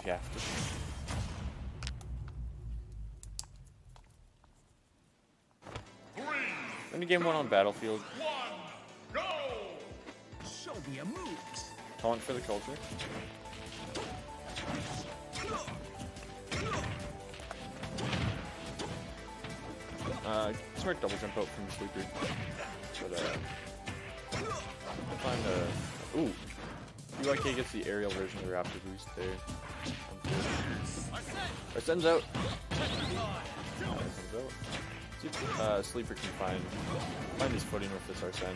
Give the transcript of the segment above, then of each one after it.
if you have to. Then game one on Battlefield. One, Show me a moves. Taunt for the culture. Uh, smart double jump out from the sleeper. But, uh, I find, uh, ooh. PYK gets the aerial version of the Raptor boost there. Arsène's out. Arsène's out. See if uh, Sleeper can find, find his footing with this Arsene.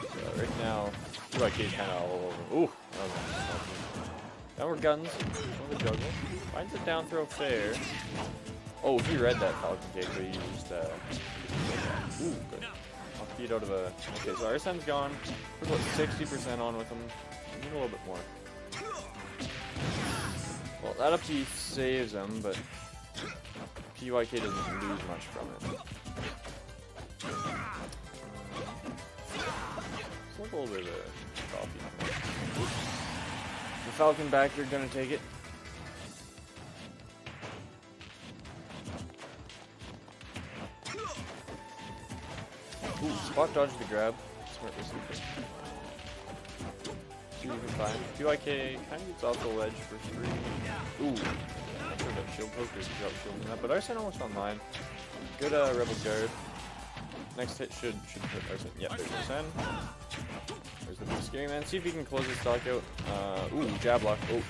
So right now, PYK kind of all over. Ooh. Downward guns, on the juggle. Finds a down throw fair. Oh, he read that Falcon but he used, uh, ooh, good. I'll feed out of a, okay, so Arsene's gone. We're about 60% on with him. Need a little bit more. Well, that up to saves him, but PYK doesn't lose much from it. It's a little bit of a coffee. The Falcon back, you're gonna take it. Ooh, spot dodge the grab. Smart you can find. PYK kind of gets off the ledge for three. Ooh. Not sure about shield poke or drop shielding that, but Arsene almost online. Good uh, Rebel guard. Next hit should should hit Arsene. Yeah, there's Arsene. There's the scary man. See if he can close his stock out. Uh, ooh, jab lock. Oh,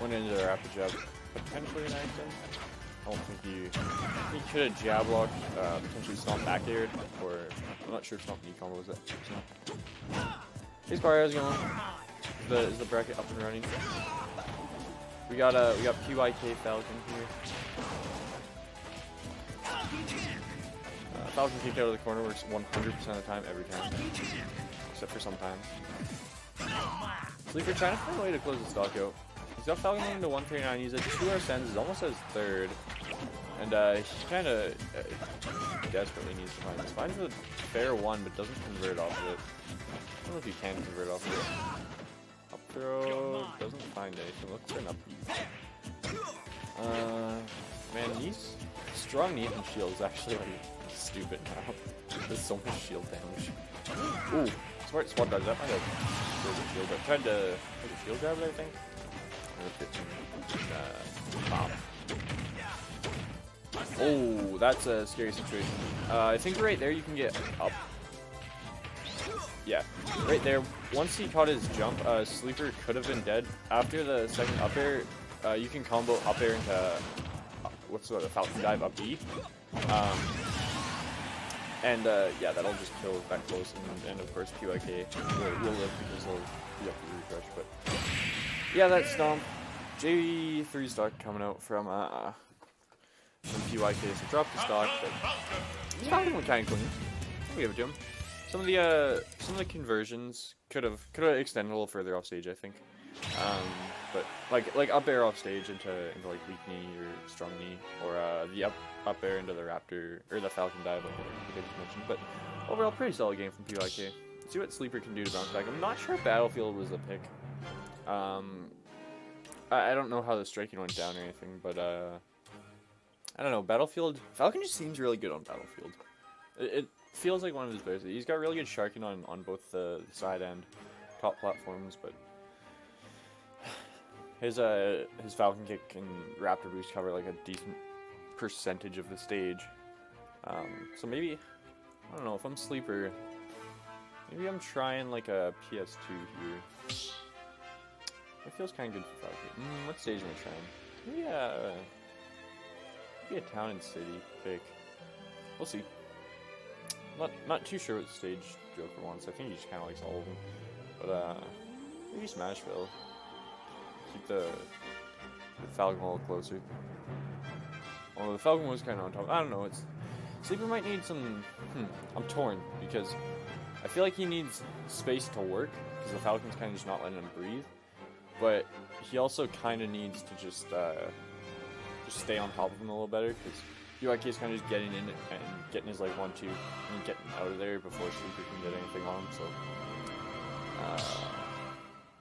went into the rapid jab. Potentially an accident. I don't think he he could have jab locked, uh, potentially stomp back aired, or I'm not sure if stomp knee combo was Squire, how's it going? The, is the bracket up and running? We got uh we got PYK Falcon here. Uh, Falcon kicked out of the corner works 100% of the time, every time. Except for sometimes. Sleeper trying to find a way to close the stock out. He's got Falcon into 139, he's at 2 Arsenes, he's almost at third. And uh, he kind of uh, desperately needs to find this. Finds a fair one, but doesn't convert off of it. I don't know if he can convert off of it. Throw, doesn't find anything. Looks for an up Uh, man, these strong knee and shield is actually like stupid now. There's so much shield damage. Ooh, smart squad dodge. That might have the shield. I tried to take a shield grab it, I think. Uh, bomb. Oh, that's a scary situation. Uh, I think right there you can get up. Yeah, right there. Once he caught his jump, uh, Sleeper could have been dead. After the second up air, uh, you can combo up air into, uh, what's the Falcon Dive up E. Um, and uh, yeah, that'll just kill that close, and, and of course PYK will, will live because they'll be up to refresh. But yeah, that stomp. JV3 stock coming out from uh, from PYK, so drop the stock, but he's look kind of clean. I'll give it to. Some of the uh, some of the conversions could have could have extended a little further off stage, I think. Um, but like like up air off stage into into like weak knee or strong knee, or uh, the up up air into the Raptor or the Falcon dive, like I just mentioned. But overall, pretty solid game from PYK. see what Sleeper can do to bounce back. I'm not sure Battlefield was a pick. Um, I, I don't know how the striking went down or anything, but uh, I don't know. Battlefield Falcon just seems really good on Battlefield. It, it feels like one of his best. He's got really good sharking on on both the side and top platforms, but his uh his Falcon kick and Raptor boost cover like a decent percentage of the stage. Um, so maybe I don't know if I'm sleeper. Maybe I'm trying like a PS2 here. It feels kind of good for Falcon. Mm, what stage am I trying? Maybe a, maybe a town and city pick. We'll see. Not not too sure what stage Joker wants. I think he just kind of likes all of them. But uh, maybe Smashville. Keep the, the Falcon a little closer. Although the Falcon was kind of on top. I don't know. It's Sleeper might need some. Hmm, I'm torn because I feel like he needs space to work because the Falcon's kind of just not letting him breathe. But he also kind of needs to just uh, just stay on top of him a little better because PYK is kind of just getting in and getting his like one two and getting out of there before Sleeper can get anything on him. So uh,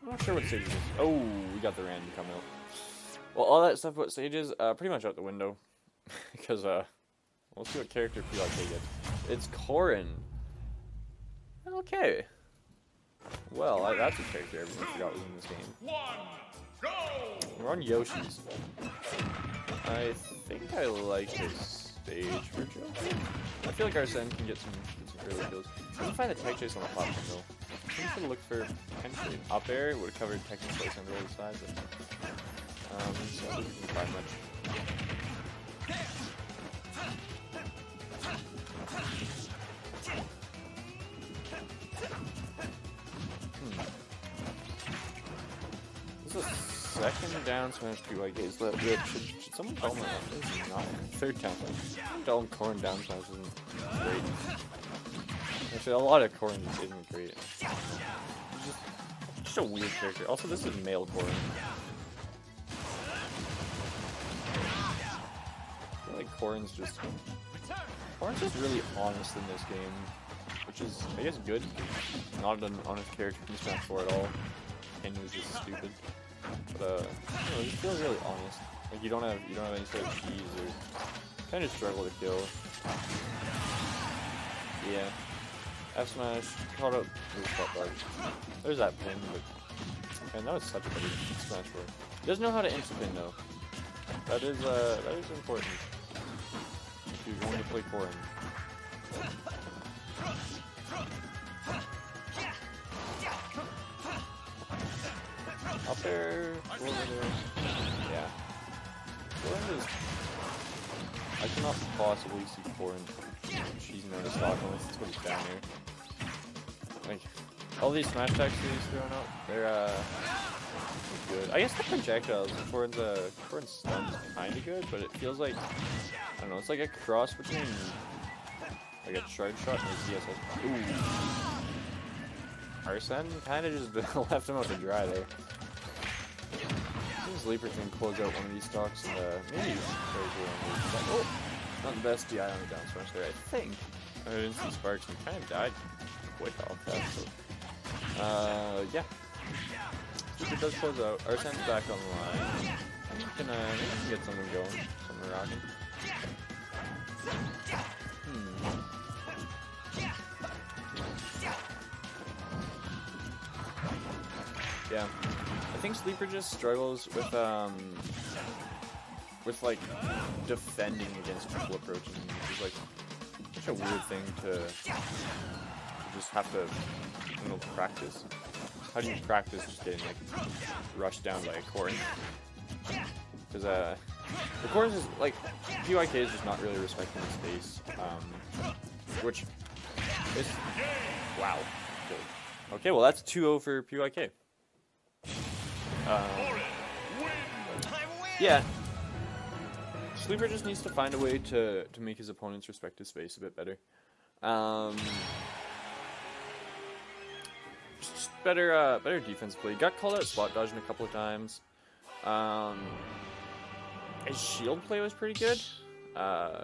I'm not sure what stage it is. Oh, we got the random coming out. Well, all that stuff about stages, uh, pretty much out the window. because, uh, we'll see what character PYK gets. It's Corrin. Okay. Well, I, that's a character everyone forgot was in this game. One, go! We're on Yoshi's. I think I like this stage for Joker. I feel like Arsene can get some, get some early kills. I didn't find the tech chase on the platform though. I think we should look for potentially an up air. Would have covered tech chase on the other side, but um, so I didn't find much. Hmm. This is second down smash PYK. Is that good? Should, should someone call me on this? Not third smash. Tell Corrin down smash isn't great. Actually, a lot of Corrin isn't great. Just, just a weird character. Also, this is male Corrin. Like Corrin's just Corrin's just really honest in this game, which is I guess good. Not an honest character from Smash 4 at all. And he was just stupid. But uh, you know, he feels really honest. Like you don't have you don't have any sort of keys or kind of struggle to kill. Yeah. F smash, caught up. There's that pin, but man, that was such a good smash for. He doesn't know how to insta pin though. That is uh that is important. If you're going to play Corrin. Up there, over there. Yeah. Corrin is. I cannot possibly see Corrin cheesing out of stock unless it's what he's down here. Like, all these smash attacks he's throwing out, they're, uh, good. I guess the projectiles, Corrin's, uh, Corrin's stun's kinda good, but it feels like, I don't know, it's like a cross between, like a charge shot and a ZSS. Ooh. Arsene kinda just left him out to dry there. See Sleeper can close out one of these stocks and, uh, maybe. Oh! Not the best DI on the down smash there, I think. I didn't see Sparks and kind of died quick off that, so. Uh, yeah. It does close out. Arsene's back on the line. I'm gonna, get something going. Something rocking. Hmm. Yeah. I think Sleeper just struggles with, um, with like defending against people approaching is like such a weird thing to, to just have to you know practice. How do you practice just getting like rushed down by a Corrin? Because uh, the Corrin is like PYK is just not really respecting the space, um, which is wow. Okay, well that's 2-0 for PYK. Um, yeah, Sleeper just needs to find a way to, to make his opponents respect his space a bit better. Um, just better uh, better defense play. Got called out spot dodging a couple of times. Um, his shield play was pretty good. Uh,